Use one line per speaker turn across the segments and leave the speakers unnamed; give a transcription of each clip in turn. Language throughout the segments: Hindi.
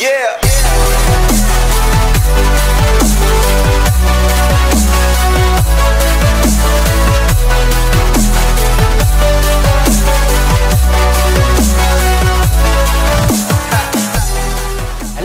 Yeah. yeah.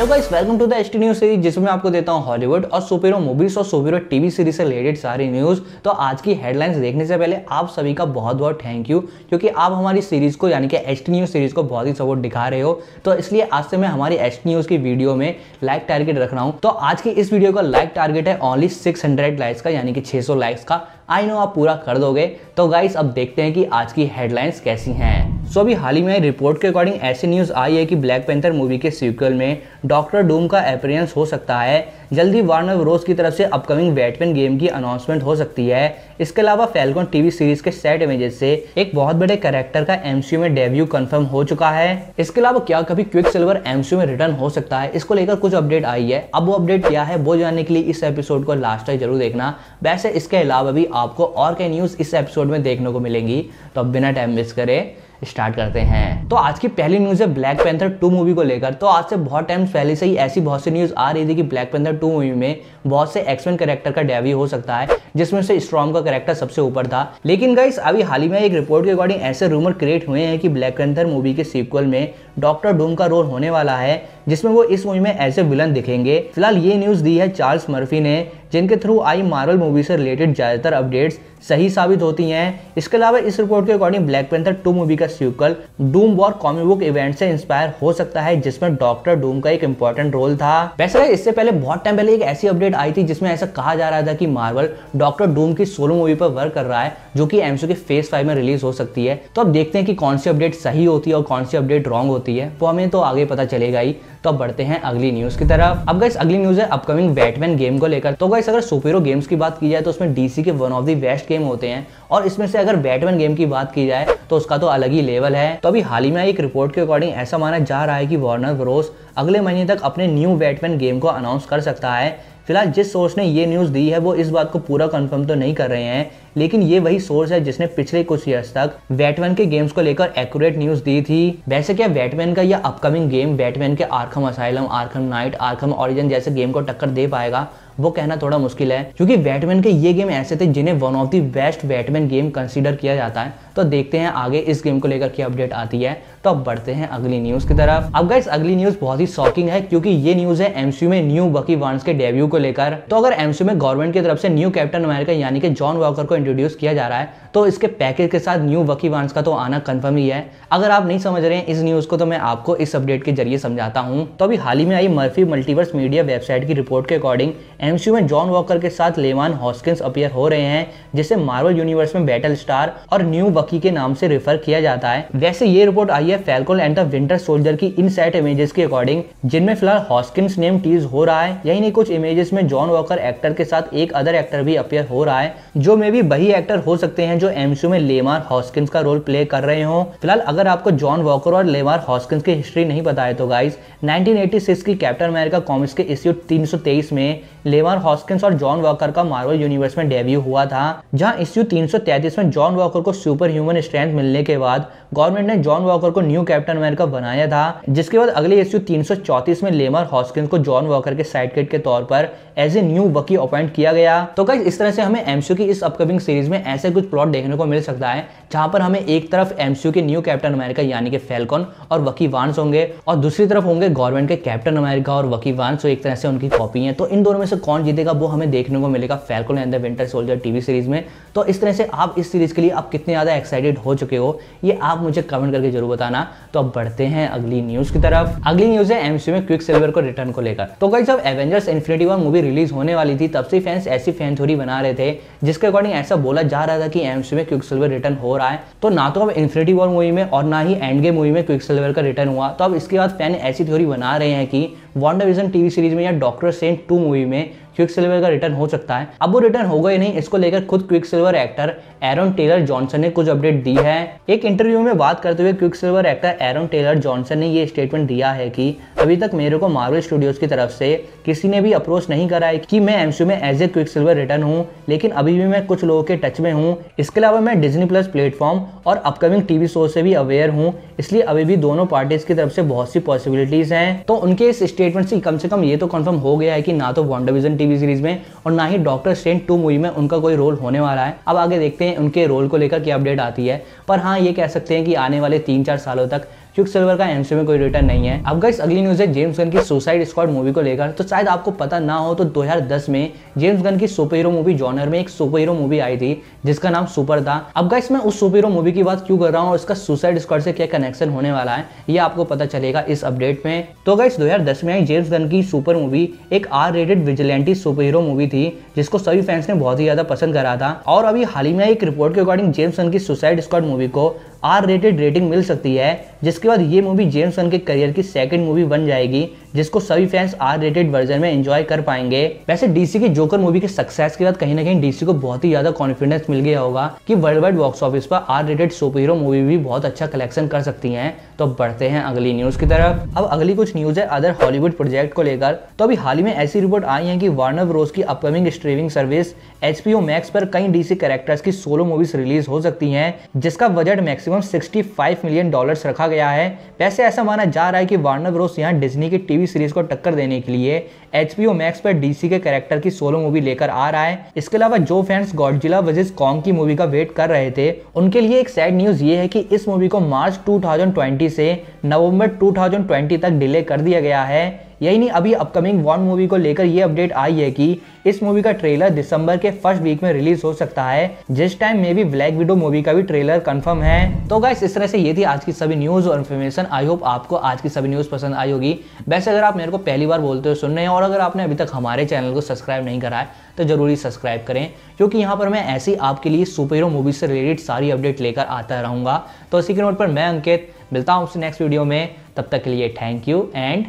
Hello guys welcome to the HT news series जिसमें आपको देता हूँ हॉलीवुड और सुपीरो मूवीज़ और सुपीरो टीवी सीरीज़ से रिलेटेड सारी न्यूज़ तो आज की हेडलाइंस देखने से पहले आप सभी का बहुत बहुत थैंक यू क्योंकि आप हमारी सीरीज़ को, यानी कि एच न्यूज़ सीरीज़ को बहुत ही सपोर्ट दिखा रहे हो। तो इसलिए आज से मैं हमारी एच न्यूज़ की वीडियो में लाइक टारगेट रख रहा हूँ। तो आज की इस वीडियो का लाइक टारगेट है ओनली सिक्स लाइक्स का, यानी कि छह लाइक्स का। आई नो आप पूरा कर दोगे। तो गाइस अब देखते हैं कि आज की हेडलाइंस कैसी हैं। सो अभी हाल ही में रिपोर्ट के अकॉर्डिंग ऐसी न्यूज़ आई है कि ब्लैक पेंथर मूवी के सीक्वल में डॉक्टर डूम का अपेयरेंस हो सकता है। जल्दी वार्नर ब्रोस की तरफ़ से अपकमिंग बैटमैन गेम की अनाउंसमेंट हो सकती है। इसके अलावा फेलकॉन टीवी सीरीज़ के सेट इमेजेस से एक बहुत बड़े कैरेक्टर का एमसीयू में डेब्यू कंफर्म हो चुका है। इसके अलावा क्या कभी क्विक सिल्वर एमसीयू में रिटर्न हो सकता है? इसको लेकर कुछ अपडेट आई है। अब वो अपडेट क्या है, वो जानने के लिए इस एपिसोड को लास्ट तक ज़रूर देखना। वैसे इसके अलावा भी आपको और कई न्यूज़ इस एपिसोड में देखने को मिलेंगी। तो अब बिना टाइम वेस्ट करे स्टार्ट करते हैं। तो आज की पहली न्यूज़ है ब्लैक पैंथर टू मूवी को लेकर। तो आज से बहुत टाइम पहले से ही ऐसी बहुत सी न्यूज़ आ रही थी कि ब्लैक पैंथर टू मूवी में बहुत से एक्समेन कैरेक्टर का डेब्यू हो सकता है, जिसमें से स्ट्रॉम का कैरेक्टर सबसे ऊपर था। लेकिन गाइस अभी हाल ही में एक रिपोर्ट के अकॉर्डिंग ऐसे रूमर क्रिएट हुए हैं कि ब्लैक पैंथर मूवी के सीक्वल में डॉक्टर डूम का रोल होने वाला है, जिसमें वो इस मूवी में ऐसे विलन दिखेंगे। फ़िलहाल ये न्यूज़ दी है चार्ल्स मर्फी ने जिनके थ्रू आई मार्वल मूवी से रिलेटेड ज़्यादातर अपडेट्स सही साबित होती हैं। इसके अलावा इस रिपोर्ट के according Black Panther two movie का sequel Doom War comic book event से इंस्पायर हो सकता है, जिसमें डॉक्टर डूम का एक इंपॉर्टेंट रोल था। वैसे इससे पहले बहुत टाइम पहले एक ऐसी अपडेट आई थी, जिसमें ऐसा कहा जा रहा था कि मार्वल डॉक्टर डूम की सोलो मूवी पर वर्क कर रहा है, जो कि एमसू के फेस फाइव में रिलीज़ हो सकती है। तो अब देखते हैं कि कौन सी अपडेट सही होती है और कौन सी अपडेट रॉन्ग होती है। वो हमें तो आगे पता चलेगा ही। तो अब बढ़ते हैं अगली न्यूज़ की तरफ़। अब गाइस अगली न्यूज़ है अपकमिंग बैटमैन गेम को लेकर। तो गाइस अगर सुपेरो गेम्स की बात की जाए तो उसमें डीसी के one of the best game होते हैं। और इसमें से अगर बैटमैन गेम की बात की जाए तो उसका तो अलग ही लेवल है। तो अभी हाल ही में एक रिपोर्ट के अकॉर्डिंग ऐसा माना जा रहा है कि वार्नर ब्रोस अगले महीने तक अपने न्यू बैटमैन गेम को अनाउंस कर सकता है। फ़िलहाल जिस सोर्स ने ये न्यूज़ दी है, वो इस बात को पूरा कंफर्म तो नहीं कर रहे हैं, लेकिन ये वही सोर्स है जिसने पिछले कुछ ईयर्स तक बैटमैन के गेम्स को लेकर एक्यूरेट न्यूज़ दी थी। वैसे क्या बैटमैन का यह अपकमिंग गेम बैटमैन के Arkham Asylum Arkham Knight Arkham Origin जैसे गेम को टक्कर दे पाएगा, वो कहना थोड़ा मुश्किल है, क्योंकि बैटमैन के ये गेम ऐसे थे जिन्हें one of the best Batman game consider किया जाता है। तो देखते हैं आगे इस गेम को लेकर क्या अपडेट आती है। तो अब बढ़ते हैं अगली न्यूज़ की तरफ़। अब गाइस अगली न्यूज़ बहुत ही शॉकिंग है, क्योंकि ये न्यूज़ है एमसीयू में न्यू बकी वांस के डेब्यू को लेकर। तो अगर एमसीयू में गवर्नमेंट की तरफ़ से न्यू कैप्टन अमेरिका यानी कि जॉन वॉकर को इंट्रोड्यूस किया जा रहा है तो इसके पैकेज के साथ न्यू वकी वांस का तो आना कन्फर्म ही है। अगर आप नहीं समझ रहे हैं इस न्यूज़ को तो मैं आपको इस अपडेट के ज़रिए समझाता हूँ। तो अभी हाल ही में आई मर्फी मल्टीवर्स मीडिया वेबसाइट की रिपोर्ट के अकॉर्डिंग एमसीयू में जॉन वॉकर के साथ लेवान हॉस्किंस अपियर हो रहे हैं, जिसे मार्वल यूनिवर्स में बैटल स्टार और न्यू वकी के नाम से रेफर किया जाता है। वैसे ये रिपोर्ट आई है Falcon and the Winter Soldier की इन सेट इमेजेस के अकॉर्डिंग जिनमें फ़िलहाल हॉस्किंस नेम टीज हो रहा है। यही नहीं, कुछ इमेजेस में जॉन वॉकर एक्टर के साथ एक अदर एक्टर भी अपियर हो रहा है, जो मे भी वही एक्टर हो सकते हैं जो एमसीयू में लेमार हॉस्किंस का रोल प्ले कर रहे हो। फ़िलहाल अगर आपको जॉन वॉकर और लेमार हॉस्किंस की हिस्ट्री नहीं पता है तो गाइस 1986 की कैप्टन अमेरिका कॉमिक्स के इश्यू 323 में लेमार हॉस्किंस और जॉन वॉकर का मार्वल यूनिवर्स में डेब्यू हुआ था, जहाँ इश्यू 333 में जॉन वॉकर को सुपर ह्यूमन स्ट्रेंथ मिलने के बाद गवर्नमेंट ने जॉन वॉकर को न्यू कैप्टन अमेरिका बनाया था, जिसके बाद अगले इश्यू 334 में लेमर हॉस्किंस को जॉन वॉकर के साइड के तौर पर as a new Bucky appoint किया गया। तो गाइस इस तरह से हमें एमसीयू की इस अपकमिंग सीरीज़ में ऐसे कुछ प्लॉट देखने को मिल सकता है, जहाँ पर हमें एक तरफ़ एमसीयू के न्यू कैप्टन अमेरिका यानी कि फैल्कॉन और वकी वांस होंगे, और दूसरी तरफ़ होंगे गवर्नमेंट के कैप्टन अमेरिका और वकी वांस जो एक तरह से उनकी कॉपी है। तो इन दोनों में से कौन जीतेगा, वो हमें देखने को मिलेगा Falcon and the Winter Soldier TV series में। तो इस तरह से आप इस सीरीज़ के लिए आप कितने ज़्यादा एक्साइटेड हो चुके हो, ये आप मुझे कमेंट करके ज़रूर बताना। तो अब बढ़ते हैं अगली न्यूज़ की तरफ़। अगली न्यूज़ है एमसीयू में क्विक सिल्वर को रिटर्न को लेकर। तो कई जब Avengers Infinity War movie release होने वाली थी, तब से फैंस ऐसी फ़ैन थ्योरी बना रहे थे, जिसके अकॉर्डिंग ऐसा बोला जा रहा था कि एमसीयू में क्विक सिल्वर रिटर्न हो रहा है। तो ना तो अब इन्फिनिटी वॉर मूवी में और ना ही एंड गेम मूवी में क्विक सिल्वर का रिटर्न हुआ। तो अब इसके बाद फ़ैन ऐसी थ्योरी बना रहे हैं कि वॉन्डर विजन टीवी सीरीज़ में या डॉक्टर सेंट टू मूवी में क्विक सिल्वर का रिटर्न हो सकता है। अब वो रिटर्न होगा ही नहीं, इसको लेकर खुद Quicksilver actor Aaron Taylor Johnson ने कुछ अपडेट दी है। एक इंटरव्यू में बात करते हुए quicksilver actor Aaron Taylor Johnson ने ये स्टेटमेंट दिया है कि अभी तक मेरे को मार्वल स्टूडियोज की तरफ़ से किसी ने भी अप्रोच नहीं करा है कि मैं एमसीयू में as a quick silver return हूँ, लेकिन अभी भी मैं कुछ लोगों के टच में हूँ। इसके अलावा मैं डिजनी प्लस प्लेटफॉर्म और अपकमिंग टीवी शो से भी अवेयर हूँ, इसलिए अभी भी दोनों पार्टीज़ की तरफ़ से बहुत सी पॉसिबिलिटीज हैं। तो उनके इस स्टेटमेंट से कम से कम ये तो कंफर्म हो गया है कि ना तो वॉन्डर टीवी सीरीज़ में और ना ही डॉक्टर स्ट्रेन टू मूवी में उनका कोई रोल होने वाला है। अब आगे देखते हैं उनके रोल को लेकर क्या अपडेट आती है। पर हाँ ये कह सकते हैं कि आने वाले तीन चार सालों तक क्विक सिल्वर का एमसी में कोई रिटर्न नहीं है। अब गाइस अगली न्यूज़ है जेम्स गन की सुसाइड स्क्वाड मूवी को लेकर। तो शायद आपको पता ना हो तो 2010 में जेम्स गन की सुपर हीरो मूवी जॉनर में एक सुपर हीरो मूवी आई थी, जिसका नाम सुपर था। अब गाइस मैं उस सुपर हीरो मूवी की बात क्यों कर रहा हूँ और इसका सुसाइड स्क्वाड से क्या कनेक्शन होने वाला है, ये आपको पता चलेगा इस अपडेट में। तो गाइस दो में आई जेम्स गन की सुपर मूवी एक R rated vigilante super hero movie थी, जिसको सभी फैंस ने बहुत ही ज़्यादा पसंद करा था। और अभी हाल ही में एक रिपोर्ट के अकॉर्डिंग जेम्स गन की सुसाइड स्क्वाड मूवी को आर रेटेड रेटिंग मिल सकती है, जिसके बाद ये मूवी जेम्स वन के करियर की सेकंड मूवी बन जाएगी। जिसको सभी फैंस आर रेटेड वर्जन में एंजॉय कर पाएँगे। वैसे डीसी की जोकर मूवी के सक्सेस के बाद कहीं ना कहीं डीसी को बहुत ही ज़्यादा कॉन्फिडेंस मिल गया होगा कि वर्ल्ड वाइड बॉक्स ऑफ़िस पर R rated super hero movie भी बहुत अच्छा कलेक्शन कर सकती है। तो बढ़ते हैं अगली न्यूज़ की तरफ़। अब अगली कुछ न्यूज़ है अदर हॉलीवुड प्रोजेक्ट को लेकर। तो अभी हाल ही में ऐसी रिपोर्ट आई है कि वार्नर ब्रोस की upcoming streaming service HBO Max पर कई डीसी कैरेक्टर्स की सोलो मूवीज़ रिलीज़ हो सकती हैं, जिसका बजट मैक्सिमम 65 मिलियन डॉलर्स रखा गया है। वैसे ऐसा माना जा रहा है कि वार्नर ब्रोस यहाँ डिज्नी की टीवी सीरीज़ को टक्कर देने के लिए एच मैक्स पर डीसी के कैरेक्टर की सोलो मूवी लेकर आ रहा है। इसके अलावा जो फैंस गॉडजिला वर्सेस कॉन्ग की मूवी का वेट कर रहे थे, उनके लिए एक सैड न्यूज़ ये है कि इस मूवी को मार्च 2020 से नवंबर 2020 तक डिले कर दिया गया है। यही नहीं, अभी अपकमिंग वन मूवी को लेकर ये अपडेट आई है कि इस मूवी का ट्रेलर दिसंबर के फ़र्स्ट वीक में रिलीज़ हो सकता है। जिस टाइम में भी ब्लैक विडो मूवी का भी ट्रेलर कंफर्म है। तो गाइस इस तरह से ये थी आज की सभी न्यूज़ और इन्फॉर्मेशन आई होप आपको आज की सभी न्यूज़ पसंद आई होगी। वैसे अगर आप मेरे को पहली बार बोलते हो, सुन रहे हैं, और अगर आपने अभी तक हमारे चैनल को सब्सक्राइब नहीं करा है तो ज़रूरी सब्सक्राइब करें। क्योंकि यहाँ पर मैं ऐसी आपके लिए सुपर हीरो मूवी से रिलेटेड सारी अपडेट लेकर आता रहूँगा। तो इसी के नोट पर मैं अंकित, मिलता हूँ आपसे नेक्स्ट वीडियो में। तब तक के लिए थैंक यू एंड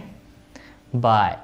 Bye.